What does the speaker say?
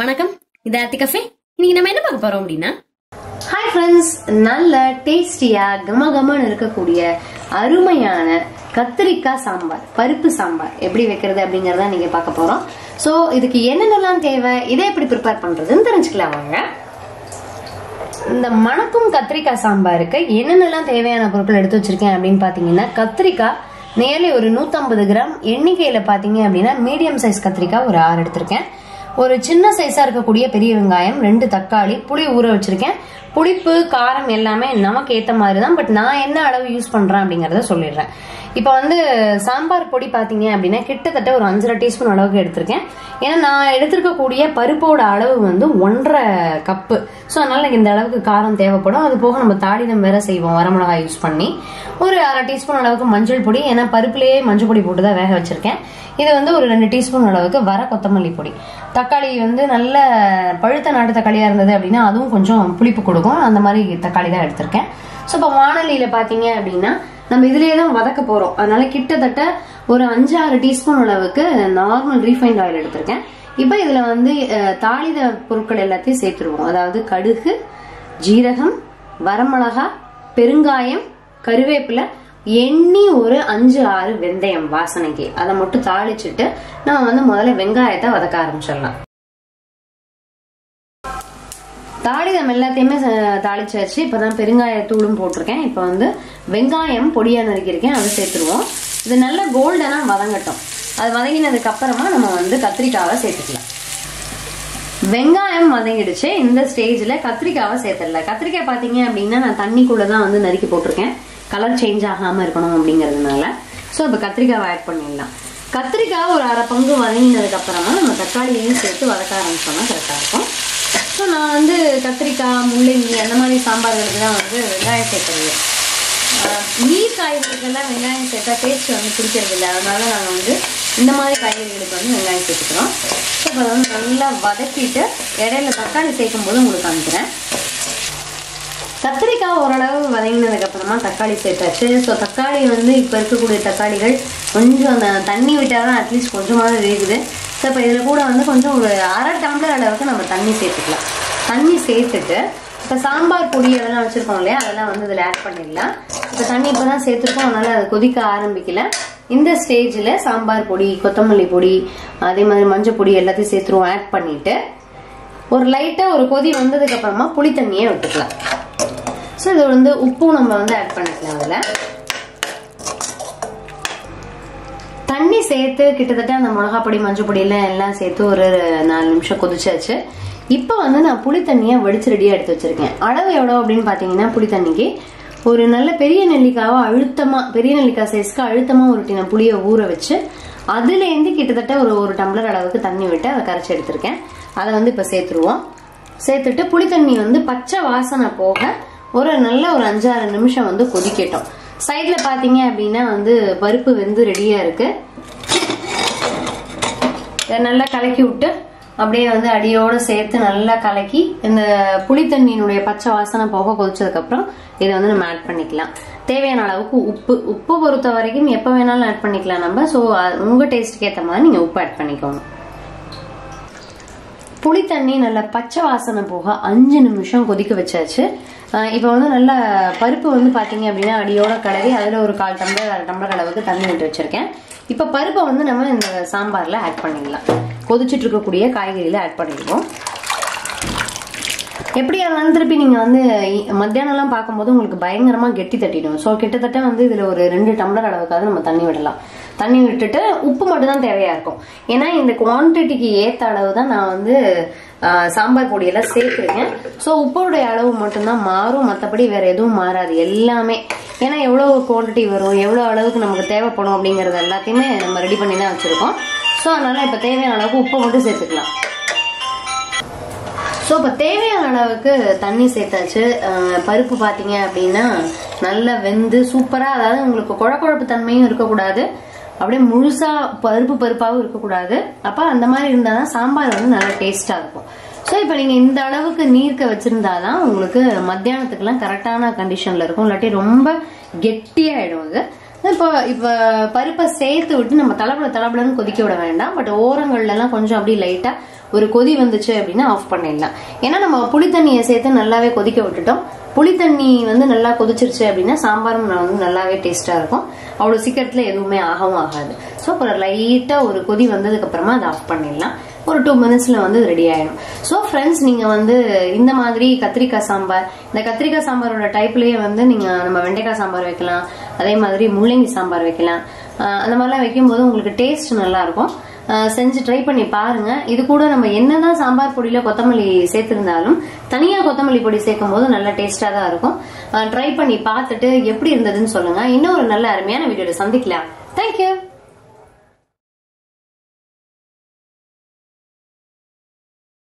வணக்கம். இது ஆர்த்தி கஃபே. இன்னைக்கு நம்ம என்ன பார்க்க போறோம் அப்படின்னா? ஹாய் ஃப்ரெண்ட்ஸ் நல்ல டேஸ்டியா கம கமன்னு இருக்கக்கூடிய அருமையான கத்திரிக்காய் சாம்பார் பருப்பு சாம்பார் எப்படி வைக்கிறது அப்படிங்கறத நீங்க பார்க்க போறோம். ஸோ இதுக்கு என்னென்னலாம் தேவை இதை எப்படி ப்ரிப்பேர் பண்றதுன்னு தெரிஞ்சுக்கலாம் வாங்க. இந்த மணக்கும் கத்திரிக்காய் சாம்பாருக்கு என்னென்னலாம் தேவையான பொருட்கள் எடுத்து வச்சிருக்கேன் அப்படின்னு பாத்தீங்கன்னா கத்திரிக்காய் நேர்லி ஒரு 150 கிராம் எண்ணிக்கையில பாத்தீங்க அப்படின்னா மீடியம் சைஸ் கத்திரிக்காய் ஒரு ஆறு எடுத்திருக்கேன். ஒரு சின்ன சைஸா இருக்கக்கூடிய பெரிய வெங்காயம் ரெண்டு தக்காளி புளி ஊற வச்சிருக்கேன். புளிப்பு காரம் எல்லாமே நமக்கு ஏத்த மாதிரி தான் பட் நான் என்ன அளவு யூஸ் பண்றேன் அப்படிங்கறத சொல்லிடுறேன். இப்போ வந்து சாம்பார் பொடி பாத்தீங்க அப்படின்னா கிட்டத்தட்ட ஒரு அஞ்சரை டீஸ்பூன் அளவுக்கு எடுத்திருக்கேன். ஏன்னா நான் எடுத்திருக்கக்கூடிய பருப்போட அளவு வந்து ஒன்றரை கப்பு ஸோ அதனால எனக்கு இந்த அளவுக்கு காரம் தேவைப்படும். அது போக நம்ம தாளிதம் வேற செய்வோம் வரமிளகாய் யூஸ் பண்ணி. ஒரு அரை டீஸ்பூன் அளவுக்கு மஞ்சள் பொடி ஏன்னா பருப்புலேயே மஞ்சள் பொடி போட்டு தான் வேக வச்சிருக்கேன். இது வந்து ஒரு ரெண்டு டீஸ்பூன் அளவுக்கு வர கொத்தமல்லி பொடி. தக்காளி வந்து நல்ல பழுத்த நாட்டு தக்காளியாக இருந்தது அப்படின்னா அதுவும் கொஞ்சம் புளிப்பு கொடுக்கும். அந்த மாதிரி தக்காளி தான் எடுத்திருக்கேன். ஸோ இப்போ வானொலியில் பார்த்தீங்க அப்படின்னா நம்ம இதுலேயே தான் வதக்க போகிறோம் அதனால கிட்டத்தட்ட ஒரு அஞ்சு ஆறு டீஸ்பூன் அளவுக்கு நார்மல் ரீஃபைண்ட் ஆயில் எடுத்திருக்கேன். இப்போ இதில் வந்து தாளித பொருட்கள் எல்லாத்தையும் சேர்த்துருவோம். அதாவது கடுகு ஜீரகம் வரமிளகா பெருங்காயம் கருவேப்பிலை எண்ணி ஒரு அஞ்சு ஆறு வெந்தயம் வாசனைக்கு. அதை மட்டும் தாளிச்சுட்டு நம்ம வந்து முதல்ல வெங்காயத்தை வதக்க ஆரம்பிச்சிடலாம். தாளிதம் எல்லாத்தையுமே ச- தாளிச்சு வச்சு இப்பதான் பெருங்காயத்தூளும் போட்டிருக்கேன். இப்போ வந்து வெங்காயம் பொடியா நறுக்கியிருக்கேன். அதை சேர்த்துருவோம். இது நல்ல கோல்டனா வதங்கட்டும். அது வதங்கினதுக்கு அப்புறமா நம்ம வந்து கத்திரிக்காவை சேர்த்துக்கலாம். வெங்காயம் வதங்கிடுச்சு. இந்த ஸ்டேஜ்ல கத்திரிக்காவை சேர்த்துடல. கத்திரிக்காய் பாத்தீங்க அப்படின்னா நான் தண்ணிக்குள்ளே தான் வந்து நறுக்கி போட்டிருக்கேன். கலர் சேஞ்ச் ஆகாமல் இருக்கணும் அப்படிங்கிறதுனால. ஸோ இப்போ கத்திரிக்காவை ஆட் பண்ணிடலாம். கத்திரிக்காய் ஒரு அரை பங்கு வதங்கினதுக்கப்புறமா நம்ம தக்காளியையும் சேர்த்து வதக்க ஆரம்பிச்சோம்னா கரெக்டாக இருக்கும். ஸோ நான் வந்து கத்திரிக்காய் முள்ளங்கி அந்த மாதிரி சாம்பார்களுக்கு தான் வந்து வெங்காயம் சேர்க்கறது. நீர் காய்கறிகள்லாம் வெங்காயம் சேர்த்தா டேஸ்ட் வந்து பிடிக்கிறது இல்லை அதனால நாங்கள் வந்து இந்த மாதிரி காய்கறிகளுக்கு வந்து வெங்காயம் சேர்த்துக்கிறோம். ஸோ இப்போ வந்து நல்லா வதக்கிட்டு இடையில தக்காளி சேர்க்கும் போது உங்களுக்கு காமிக்கிறேன். கத்திரிக்காய் ஓரளவு வதங்கினதுக்கு அப்புறமா தக்காளி சேர்த்தாச்சு. ஸோ தக்காளி வந்து இப்போ இருக்கக்கூடிய தக்காளிகள் கொஞ்சம் அந்த தண்ணி விட்டால் தான் அட்லீஸ்ட் கொஞ்சமாவது வேகுது. ஸோ இப்போ இதில் கூட வந்து கொஞ்சம் ஒரு அரை டம்ளர் அளவுக்கு நம்ம தண்ணி சேர்த்துக்கலாம். தண்ணி சேர்த்துட்டு இப்போ சாம்பார் பொடி அதெல்லாம் வச்சுருக்கோம் இல்லையா? அதெல்லாம் வந்து இதில் ஆட் பண்ணிடலாம். இப்போ தண்ணி இப்போ தான் சேர்த்துருக்கோம். அதனால் அது கொதிக்க ஆரம்பிக்கல. இந்த ஸ்டேஜில் சாம்பார் பொடி கொத்தமல்லி பொடி அதே மாதிரி மஞ்சள் பொடி எல்லாத்தையும் சேர்த்துருவோம். ஆட் பண்ணிவிட்டு ஒரு லைட்டாக ஒரு கொதி வந்ததுக்கப்புறமா புளித்தண்ணியே புளி தண்ணியை விட்டுக்கலாம். ஸோ இது வந்து உப்பும் நம்ம வந்து ஆட் பண்ணிக்கலாம் அதில். தண்ணி சேர்த்து கிட்டத்தட்ட அந்த மிளகாப்பொடி மஞ்சள் பொடியெல்லாம் எல்லாம் சேர்த்து ஒரு நாலு நிமிஷம் கொதிச்சாச்சு. இப்போ வந்து நான் புளி தண்ணியை வடிச்சு ரெடியாக எடுத்து வச்சிருக்கேன். அளவு எவ்வளோ அப்படின்னு பார்த்தீங்கன்னா புளி தண்ணிக்கு ஒரு நல்ல பெரிய நெல்லிக்காவை அழுத்தமாக பெரிய நெல்லிக்காய் சைஸ்க்கு அழுத்தமாக ஒரு புளியை ஊற வச்சு அதுலேருந்து கிட்டத்தட்ட ஒரு ஒரு டம்ளர் அளவுக்கு தண்ணி விட்டு அதை கரைச்சி எடுத்திருக்கேன். அதை வந்து இப்போ சேர்த்துருவோம். சேர்த்துட்டு புளி தண்ணி வந்து பச்சை வாசனை போக ஒரு நல்ல ஒரு அஞ்சாறு நிமிஷம் வந்து கொதிக்கட்டும். சைடில் பார்த்தீங்க அப்படின்னா வந்து பருப்பு வெந்து ரெடியாக இருக்குது நல்லா கலக்கி விட்டு அப்படியே வந்து அடியோடு சேர்த்து நல்லா கலக்கி இந்த புளித்தண்ணியினுடைய பச்சை வாசனை போக கொதிச்சதுக்கப்புறம் இதை வந்து நம்ம ஆட் பண்ணிக்கலாம். தேவையான அளவுக்கு உப்பு. உப்பு பொறுத்த வரைக்கும் எப்போ வேணாலும் ஆட் பண்ணிக்கலாம் நம்ம. ஸோ உங்கள் டேஸ்ட்டுக்கு ஏற்ற மாதிரி நீங்கள் உப்பு ஆட் பண்ணிக்கோங்க. புளி தண்ணி நல்லா பச்சை வாசனை போக அஞ்சு நிமிஷம் கொதிக்க வச்சாச்சு. இப்போ வந்து நல்லா பருப்பு வந்து பார்த்தீங்க அப்படின்னா அடியோட கடவி அதில் ஒரு கால் டம்ளர் அரை டம்ளர் அளவுக்கு தண்ணி விட்டு வச்சுருக்கேன். இப்போ பருப்பை வந்து நம்ம இந்த சாம்பாரில் ஆட் பண்ணிடலாம். கொதிச்சிட்டு இருக்கக்கூடிய காய்கறியில் ஆட் பண்ணிடுவோம். எப்படியா இருந்தாலும் திருப்பி நீங்கள் வந்து மத்தியானம்லாம் பார்க்கும்போது உங்களுக்கு பயங்கரமாக கெட்டி தட்டிடும். ஸோ கிட்டத்தட்ட வந்து இதில் ஒரு ரெண்டு டம்ளர் அளவுக்காவது நம்ம தண்ணி விடலாம். தண்ணி விட்டுட்டு உப்பு மட்டும் தான் தேவையா இருக்கும். ஏன்னா இந்த குவான்டிட்டிக்கு ஏத்த அளவு தான் நான் வந்து சாம்பார் பொடியெல்லாம் சேர்த்துருக்கேன். ஸோ உப்போடைய அளவு மட்டும்தான் மாறும். மற்றபடி வேற எதுவும் மாறாது. எல்லாமே. ஏன்னா எவ்வளோ குவான்டிட்டி வரும் எவ்வளோ அளவுக்கு நமக்கு தேவைப்படும் அப்படிங்கறது எல்லாத்தையுமே நம்ம ரெடி பண்ணி தான் வச்சிருக்கோம். ஸோ அதனால இப்போ தேவையான அளவுக்கு உப்பை மட்டும் சேர்த்துக்கலாம். ஸோ இப்போ தேவையான அளவுக்கு தண்ணி சேர்த்தாச்சு. பருப்பு பார்த்தீங்க அப்படின்னா நல்லா வெந்து சூப்பராக அதாவது உங்களுக்கு குழ குழப்பு தன்மையும் இருக்கக்கூடாது. அப்படியே முழுசா பருப்பு பருப்பாகவும் இருக்கக்கூடாது. அப்போ அந்த மாதிரி இருந்தால் தான் சாம்பார் வந்து நல்லா டேஸ்ட்டாக இருக்கும். ஸோ இப்போ நீங்கள் இந்த அளவுக்கு நீர்க்க வச்சிருந்தாதான் உங்களுக்கு மத்தியானத்துக்குலாம் கரெக்டான கண்டிஷனில் இருக்கும். இல்லாட்டி ரொம்ப கெட்டியாயிடும் அது. இப்போ இப்போ பருப்பை சேர்த்து விட்டு நம்ம தளபட தளபடன்னு கொதிக்க விட வேண்டாம். பட் ஓரங்கள்ல எல்லாம் கொஞ்சம் அப்படியே லைட்டா ஒரு கொதி வந்துச்சு அப்படின்னா ஆஃப் பண்ணிடலாம். ஏன்னா நம்ம புளி தண்ணியை சேர்த்து நல்லாவே கொதிக்க விட்டுட்டோம். புளி தண்ணி வந்து நல்லா கொதிச்சிருச்சு அப்படின்னா சாம்பாரும் வந்து நல்லாவே டேஸ்டா இருக்கும். அவ்வளோ சீக்கிரத்தில் எதுவுமே ஆகவும் ஆகாது. ஸோ ஒரு லைட்டாக ஒரு கொதி வந்ததுக்கப்புறமா அதை ஆஃப் பண்ணிடலாம். ஒரு டூ மினிட்ஸில் வந்து ரெடி ஆகிடும் ஸோ ஃப்ரெண்ட்ஸ் நீங்கள் வந்து இந்த மாதிரி கத்திரிக்காய் சாம்பார் இந்த கத்திரிக்காய் சாம்பாரோட டைப்லேயே வந்து நீங்கள் நம்ம வெண்டைக்காய் சாம்பார் வைக்கலாம். அதே மாதிரி முள்ளங்கி சாம்பார் வைக்கலாம். அந்த மாதிரிலாம் வைக்கும்போது உங்களுக்கு டேஸ்ட் நல்லா இருக்கும் செஞ்சு ட்ரை பண்ணி பாருங்க. இது கூட நம்ம என்னதான் சாம்பார் பொடியில கொத்தமல்லி சேர்த்திருந்தாலும் தனியா கொத்தமல்லி பொடி சேர்க்கும் போது நல்லா டேஸ்டா தான் இருக்கும். ட்ரை பண்ணி பார்த்துட்டு எப்படி இருந்ததுன்னு சொல்லுங்க. இன்னும் ஒரு நல்ல அருமையான வீடியோல சந்திக்கலாம். தேங்க்யூ